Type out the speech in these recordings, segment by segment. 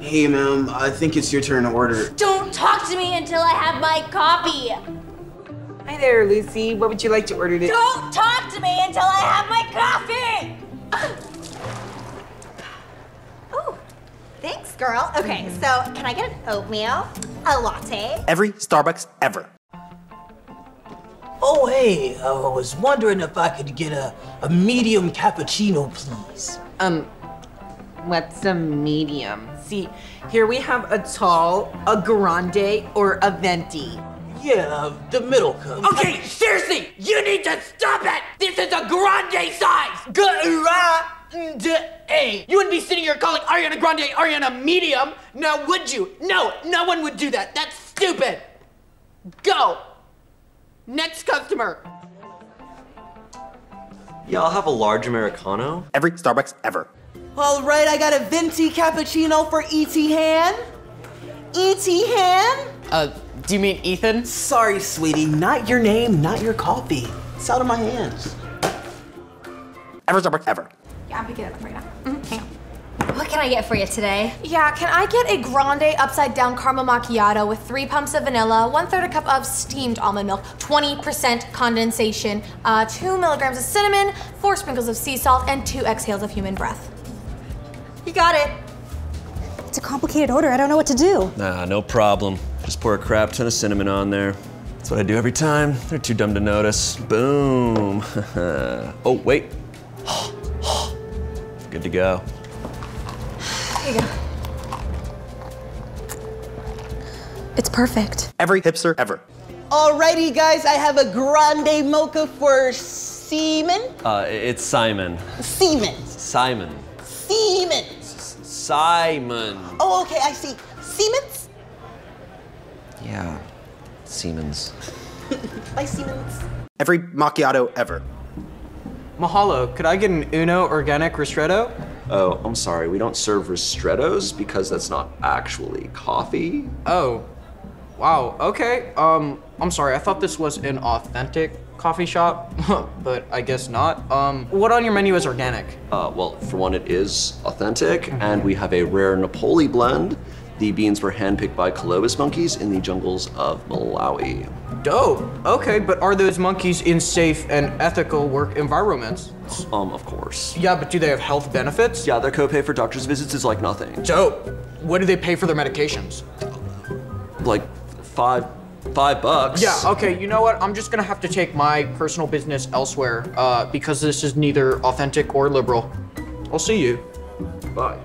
Hey, ma'am, I think it's your turn to order. Don't talk to me until I have my coffee. Hi there, Lucy. What would you like to order today? Don't talk to me until I have my coffee. Oh, thanks, girl. Okay, so can I get an oatmeal, a latte? Every Starbucks ever. Oh, hey, I was wondering if I could get a, a medium cappuccino, please. Um, what's a medium? See, here we have a tall, a grande, or a venti. Yeah, the middle cup. Okay, seriously, you need to stop it! This is a grande size! Grande! You wouldn't be sitting here calling Ariana Grande Ariana Medium, now would you? No, no one would do that. That's stupid. Go! Next customer. Yeah, I'll have a large Americano. Every Starbucks ever. All right, I got a venti cappuccino for E.T. Han. E.T. Han? Uh, do you mean Ethan? Sorry, sweetie, not your name, not your coffee. It's out of my hands. Every Starbucks ever. Yeah, I'm picking it up right now. Mhm, hang on. What can I get for you today? Yeah, can I get a grande upside down caramel macchiato with three pumps of vanilla, one third a cup of steamed almond milk, 20% condensation, uh, two milligrams of cinnamon, four sprinkles of sea salt, and two exhales of human breath. You got it. It's a complicated order. I don't know what to do. Nah, no problem. Just pour a crap ton of cinnamon on there. That's what I do every time. They're too dumb to notice. Boom. oh, wait. Good to go. Here you go. It's perfect. Every hipster ever. Alrighty, guys, I have a grande mocha for Seaman. Uh, it's Simon. Seaman. Simon. Seaman. Simon. Oh, okay, I see. Siemens? Yeah. Siemens. Bye, Siemens. Every macchiato ever. Mahalo, could I get an Uno organic ristretto? Oh, I'm sorry. We don't serve ristrettos because that's not actually coffee. Oh, wow, okay. Um, I'm sorry, I thought this was an authentic coffee shop, but I guess not. Um, what on your menu is organic? Uh, well, for one, it is authentic, and we have a rare Napoli blend. The beans were handpicked by Colobus monkeys in the jungles of Malawi. Dope. Okay, but are those monkeys in safe and ethical work environments? Um, of course. Yeah, but do they have health benefits? Yeah, their copay for doctor's visits is like nothing. Dope. What do they pay for their medications? Like five, five bucks. Yeah, okay, you know what? I'm just gonna have to take my personal business elsewhere uh, because this is neither authentic or liberal. I'll see you. Bye.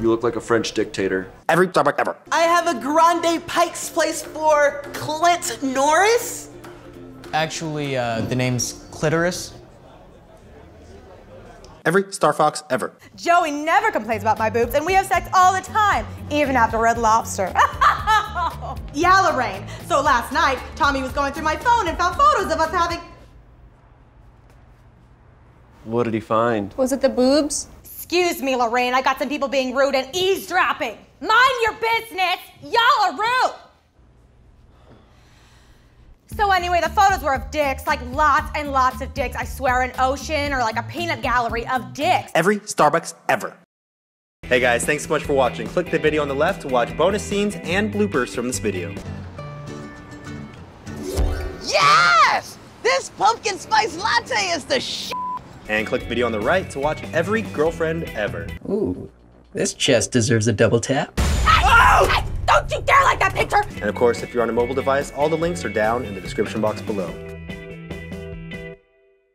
You look like a French dictator. Every Starbucks ever. I have a grande Pike's Place for Clint Norris. Actually, uh, the name's Clitoris. Every Star Fox ever. Joey never complains about my boobs, and we have sex all the time, even after Red Lobster. yeah, Lorraine. So last night, Tommy was going through my phone and found photos of us having. What did he find? Was it the boobs? Excuse me, Lorraine. I got some people being rude and eavesdropping. Mind your business. Y'all are rude. So anyway, the photos were of dicks, like lots and lots of dicks. I swear, an ocean or like a peanut gallery of dicks. Every Starbucks ever. Hey guys, thanks so much for watching. Click the video on the left to watch bonus scenes and bloopers from this video. Yes! This pumpkin spice latte is the sh. And click the video on the right to watch every girlfriend ever. Ooh, this chest deserves a double tap. Oh! Hey, don't you dare like that picture! And of course, if you're on a mobile device, all the links are down in the description box below.